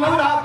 Murad.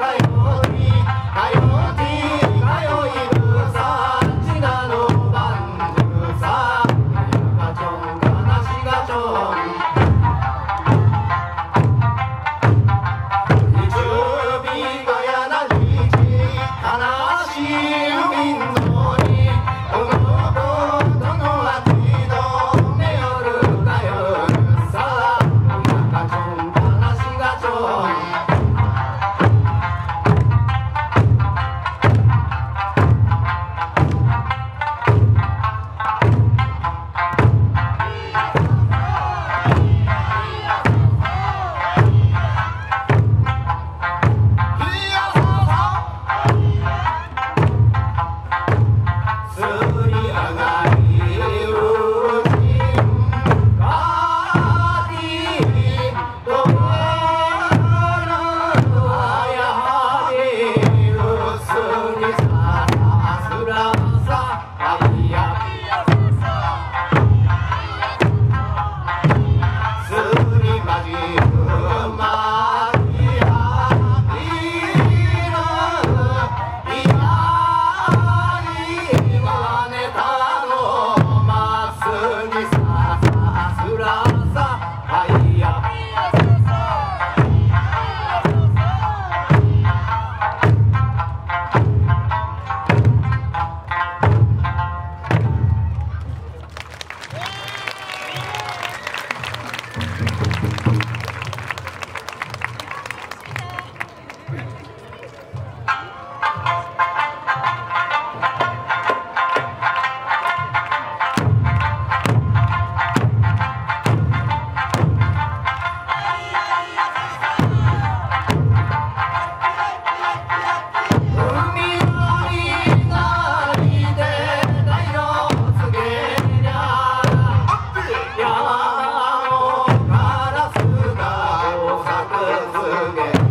Good. Hallelujah.